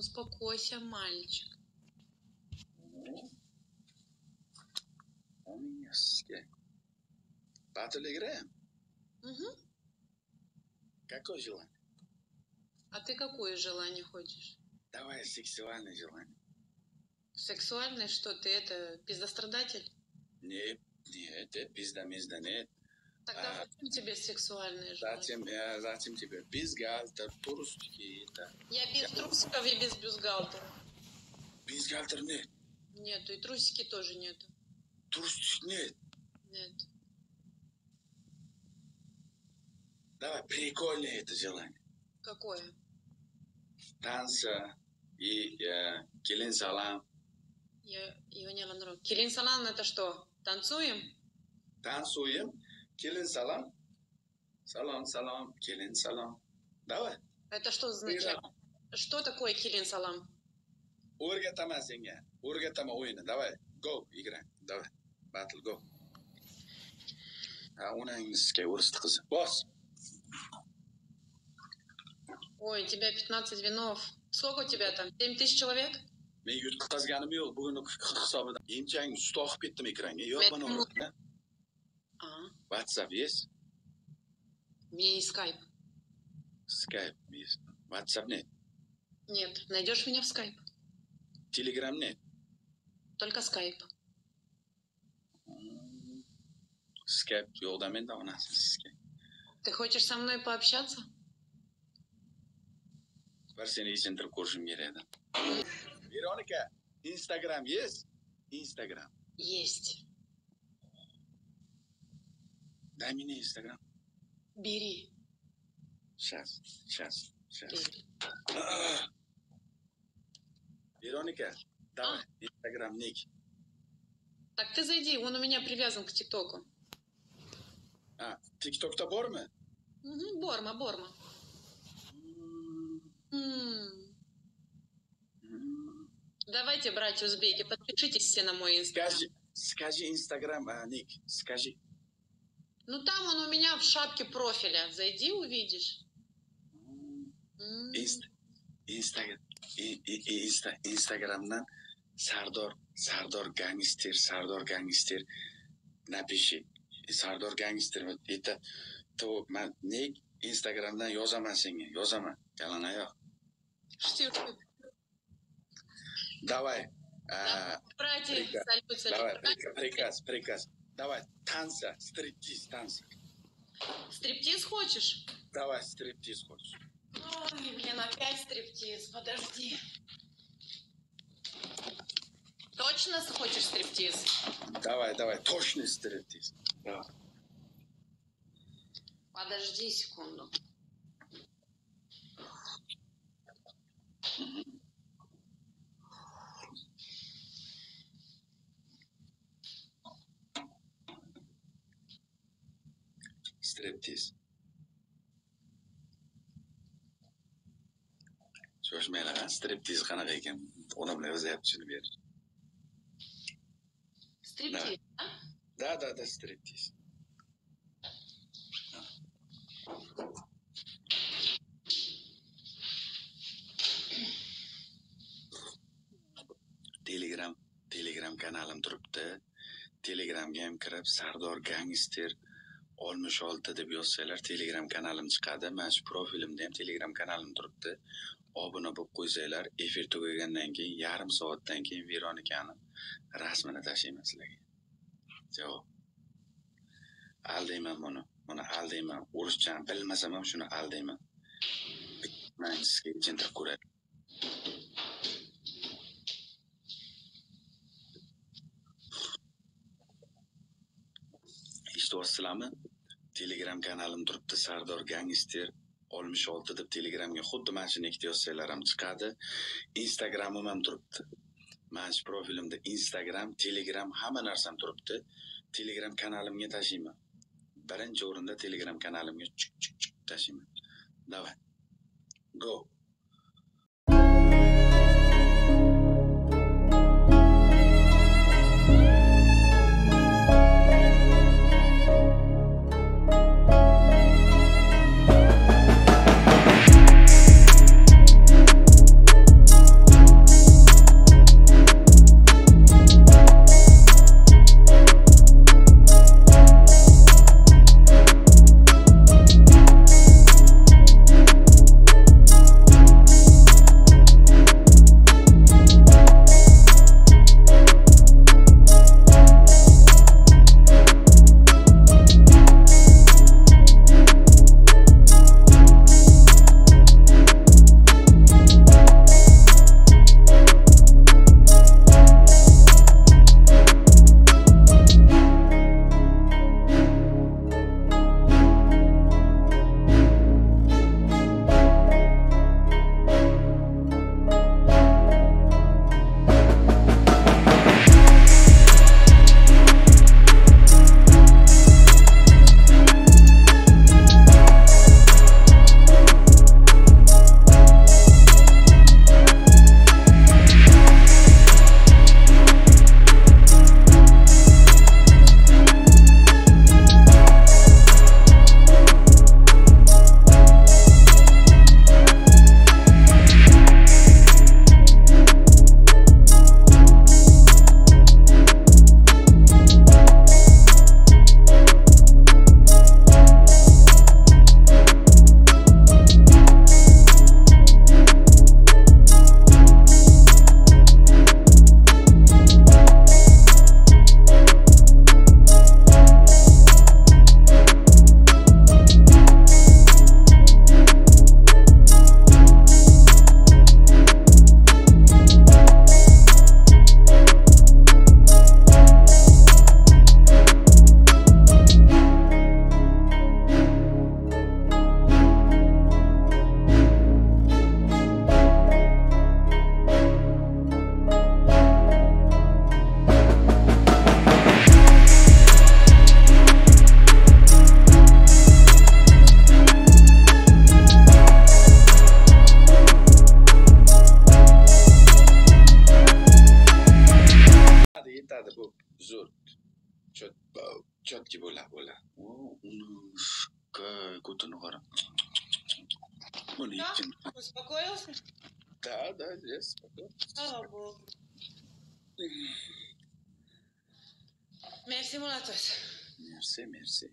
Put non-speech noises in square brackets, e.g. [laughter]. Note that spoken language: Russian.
Успокойся, мальчик. Onun sizga. Telegram. Угу. Какое желание? А ты какое желание хочешь? Давай сексуальное желание. Сексуальное что ты это пиздострадатель? Нет, нет, это пизда мизда, нет. Тогда А. зачем тебе сексуальное желание? Затем, я, затем тебе бизгалтер, турустики, это. Я без трусиков и без бюстгальтера. Бизгалтер нет, Нету, и трусики тоже нету. турустик нет. Нет. Давай, прикольное это желание. Какое? Танца и э, келин салам. Я его не ланру. Килин салан это что? Танцуем? Танцуем, келин салам. Салам, салам, келин салам. Давай. Это что означает? Что такое килин салам? O'rgataman senga. O'rgataman o'yinni. Давай. Go, играй. Давай. Battle, go. Ha, onangizga o'risdi qizi. Bos. Ой, у тебя 15 винов. Сколько у тебя там? 7 тысяч человек? Men yutqazganim yo'q. Bugun hisobida emchang sut oqib ketdim ekranga. Yo'q, Men- buni urdi. А, WhatsApp у есть скайп. Skype yes. WhatsApp нет. Нет, найдешь меня в скайп. Telegram нет. Только скайп. Skype yo'qda menda onasi sizga. Ты хочешь со мной пообщаться? Bir seni yechintirib ko'rishim kerak edi. Veronika, Instagram yes. Instagram. Есть. Дай мне Instagram. Бери. Сейчас, сейчас, сейчас. бери. [clears throat] Veronika, давай, Instagram ник. Так ты зайди, он у меня привязан к ТикТоку. Bormi? Мгм, Борма, Борма. М, Давайте, братья узбеки, подпишитесь все на мой инстаграм. Скажи, скажи Instagram а, ник, скажи. Ну там он у меня в шапке профиля. Зайди, увидишь. М, Inst Instagram, i- i- i- Insta, Instagram'dan Sardor, Sardor gangster, Sardor gangster напиши. Sardor gangster это то man Instagram'dan yozaman senga, yozaman. Yalan oyoq. Штир. Давай. а, Братья, Приказ. салют, салют. Давай, приказ, приказ, приказ. Давай, танца, стриптиз, танца. Стриптиз хочешь? Давай, стриптиз хочешь. Ой, блин, опять стриптиз. Подожди. Точно хочешь стриптиз? Давай, давай, точный стриптиз. Давай. Подожди секунду. Striptiz. shoshmanglar a striptiz qanaqa ekan? Odamlar yozyapti shuni ber. Стриптиз, да? да да да striptiz telegram telegram kanalim turibdi. Telegramga ham kirib sardor gangster oltmish olti deb yozsanglar telegram kanalim chiqadi. Mana shu profilimda ham telegram kanalim turibdi. Obuna bo'lib qo'ysanglar efir tugagandan keyin yarim soatdan keyin veronikani rasmini tashlayman sizlarga. Javob. Aldayman buni. Buni aldayman. O'rischani bilmasam ham shuni aldayman. Man sizga yechintirib ko'radi eshityapsizlarmi telegram kanalim turibdi sardor gangster oltmish olti deb telegramga xuddi mana shuni ikkita yozsanglar ham chiqadi. Instagramim ham turibdi. Mana shu profilimda instagram telegram hamma narsam turibdi. Telegram kanalimga tashlayman. Birinchi o'rinda telegram kanalimga chuk chuk chuk tashlayman. Давай go. четкий bo'la, bo'la. O, uni shukka kutini qara. Buni Да? ikkin. Успокоился? Да, да, здесь. Слава Богу. Мерси, Мулатос. Merci, merci.